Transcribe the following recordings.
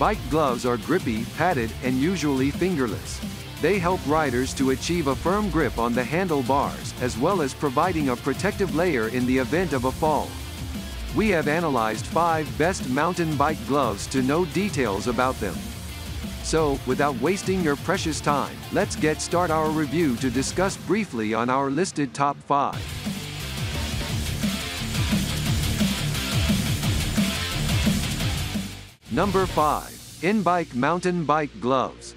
Bike gloves are grippy, padded, and usually fingerless. They help riders to achieve a firm grip on the handlebars, as well as providing a protective layer in the event of a fall. We have analyzed 5 best mountain bike gloves to know details about them. So, without wasting your precious time, let's get start our review to discuss briefly on our listed top 5. Number 5. InBike Mountain Bike Gloves.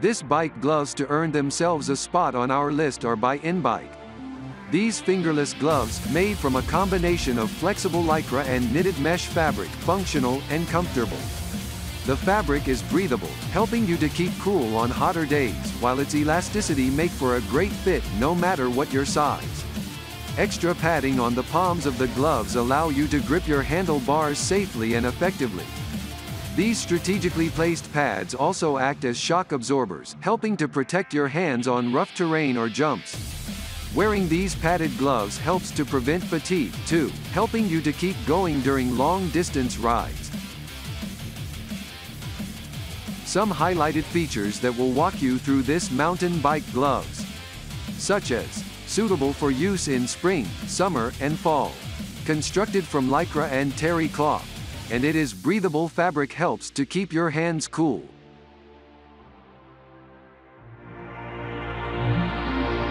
This bike gloves to earn themselves a spot on our list are by InBike. These fingerless gloves, made from a combination of flexible lycra and knitted mesh fabric, functional and comfortable. The fabric is breathable, helping you to keep cool on hotter days, while its elasticity make for a great fit no matter what your size. Extra padding on the palms of the gloves allow you to grip your handlebars safely and effectively. These strategically placed pads also act as shock absorbers, helping to protect your hands on rough terrain or jumps. Wearing these padded gloves helps to prevent fatigue, too, helping you to keep going during long-distance rides. Some highlighted features that will walk you through this mountain bike gloves. Such as, suitable for use in spring, summer, and fall. Constructed from lycra and terry cloth. And it is breathable fabric helps to keep your hands cool.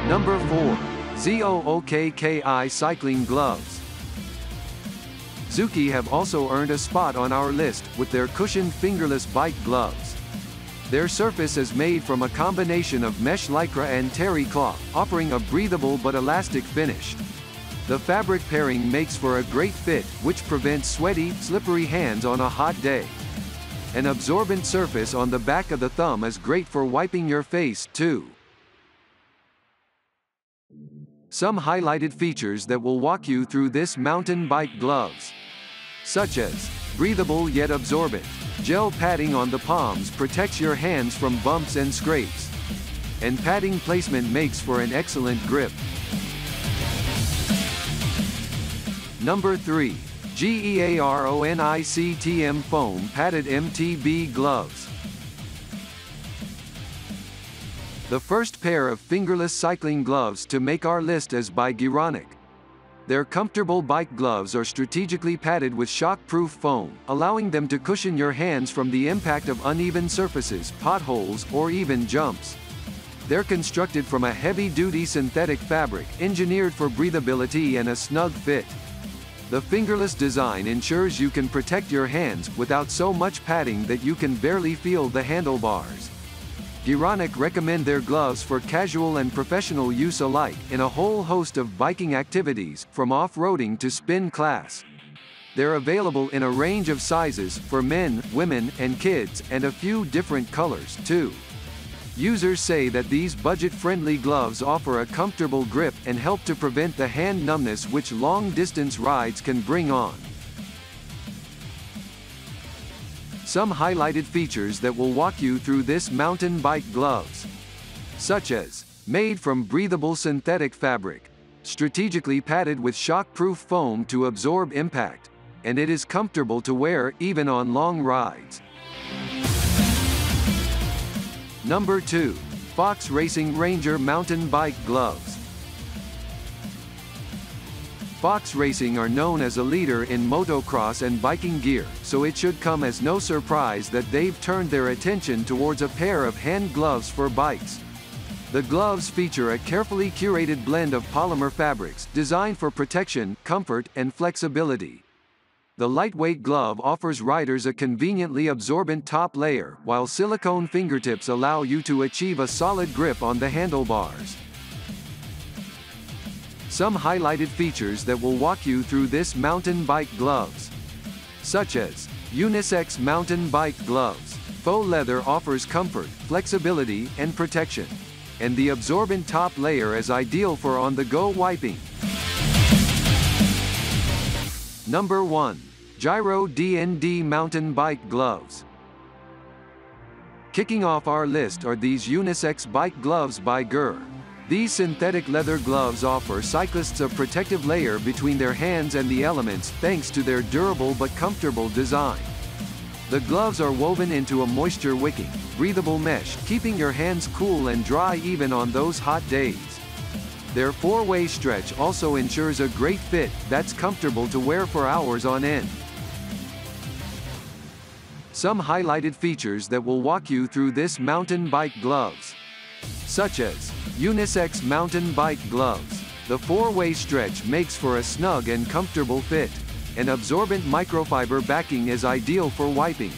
Number 4. ZOOKKI Cycling Gloves. ZOOKKI have also earned a spot on our list, with their cushioned fingerless bike gloves. Their surface is made from a combination of mesh lycra and terry cloth, offering a breathable but elastic finish. The fabric pairing makes for a great fit, which prevents sweaty, slippery hands on a hot day. An absorbent surface on the back of the thumb is great for wiping your face, too. Some highlighted features that will walk you through this mountain bike gloves. Such as, breathable yet absorbent. Gel padding on the palms protects your hands from bumps and scrapes. And padding placement makes for an excellent grip. Number 3. GEARONICTM Foam Padded MTB Gloves. The first pair of fingerless cycling gloves to make our list is by Gearonic. Their comfortable bike gloves are strategically padded with shock-proof foam, allowing them to cushion your hands from the impact of uneven surfaces, potholes, or even jumps. They're constructed from a heavy-duty synthetic fabric, engineered for breathability and a snug fit. The fingerless design ensures you can protect your hands, without so much padding that you can barely feel the handlebars. Gearonic recommend their gloves for casual and professional use alike, in a whole host of biking activities, from off-roading to spin class. They're available in a range of sizes, for men, women, and kids, and a few different colors, too. Users say that these budget-friendly gloves offer a comfortable grip and help to prevent the hand numbness which long-distance rides can bring on. Some highlighted features that will walk you through this mountain bike gloves. Such as, made from breathable synthetic fabric, strategically padded with shock-proof foam to absorb impact, and it is comfortable to wear even on long rides. Number 2. Fox Racing Ranger Mountain Bike Gloves. Fox Racing are known as a leader in motocross and biking gear, so it should come as no surprise that they've turned their attention towards a pair of hand gloves for bikes. The gloves feature a carefully curated blend of polymer fabrics, designed for protection, comfort, and flexibility. The lightweight glove offers riders a conveniently absorbent top layer, while silicone fingertips allow you to achieve a solid grip on the handlebars. Some highlighted features that will walk you through this mountain bike gloves. Such as, unisex mountain bike gloves. Faux leather offers comfort, flexibility, and protection. And the absorbent top layer is ideal for on-the-go wiping. Number 1. Giro DND Mountain Bike Gloves. Kicking off our list are these unisex bike gloves by Giro. These synthetic leather gloves offer cyclists a protective layer between their hands and the elements thanks to their durable but comfortable design. The gloves are woven into a moisture-wicking, breathable mesh, keeping your hands cool and dry even on those hot days. Their four-way stretch also ensures a great fit that's comfortable to wear for hours on end. Some highlighted features that will walk you through this mountain bike gloves. Such as, unisex mountain bike gloves. The four-way stretch makes for a snug and comfortable fit. An absorbent microfiber backing is ideal for wiping,